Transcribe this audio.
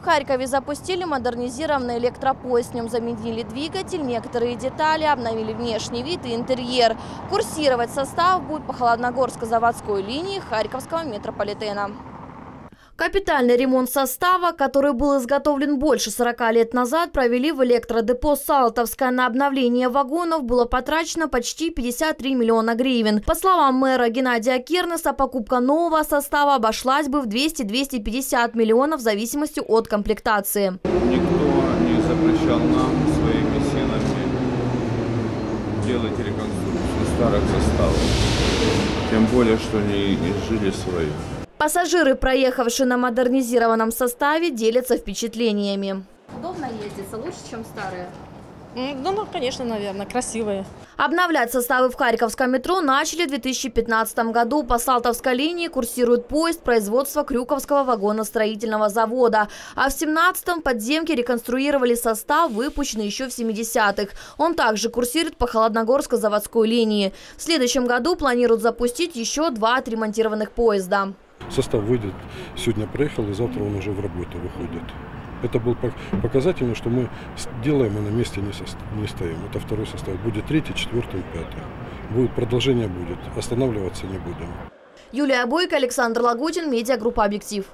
В Харькове запустили модернизированный электропоезд. В нем заменили двигатель, некоторые детали, обновили внешний вид и интерьер. Курсировать состав будет по Холодногорско-заводской линии Харьковского метрополитена. Капитальный ремонт состава, который был изготовлен больше 40 лет назад, провели в электродепо «Салтовское». На обновление вагонов было потрачено почти 53 миллиона гривен. По словам мэра Геннадия Кернеса, покупка нового состава обошлась бы в 200-250 миллионов в зависимости от комплектации. Никто не запрещал нам своими силами делать реконструкцию старых составов. Тем более, что они изжили свои. Пассажиры, проехавшие на модернизированном составе, делятся впечатлениями. Удобно ездиться, лучше, чем старые? Ну, ну, конечно, наверное, красивые. Обновлять составы в Харьковском метро начали в 2015 году. По Салтовской линии курсирует поезд производства Крюковского вагоностроительного завода. А в 17-м подземки реконструировали состав, выпущенный еще в 70-х. Он также курсирует по Холодногорско-заводской линии. В следующем году планируют запустить еще два отремонтированных поезда. Состав выйдет, сегодня проехал, и завтра он уже в работу выходит. Это был пок- показательно, что мы делаем и на месте не, не стоим. Это второй состав. Будет третий, четвертый, пятый. Будет продолжение будет. Останавливаться не будем. Юлия Бойко, Александр Лагутин, медиагруппа «Объектив».